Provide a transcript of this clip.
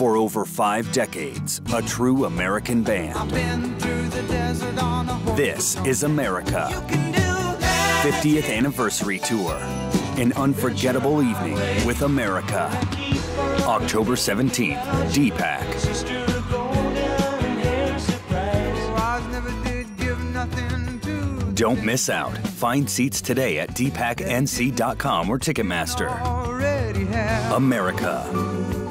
For over five decades, a true American band. This is America. 50th Anniversary Tour. An unforgettable evening with America. October 17th, DPAC. Don't miss out. Find seats today at dpacnc.com or Ticketmaster. America.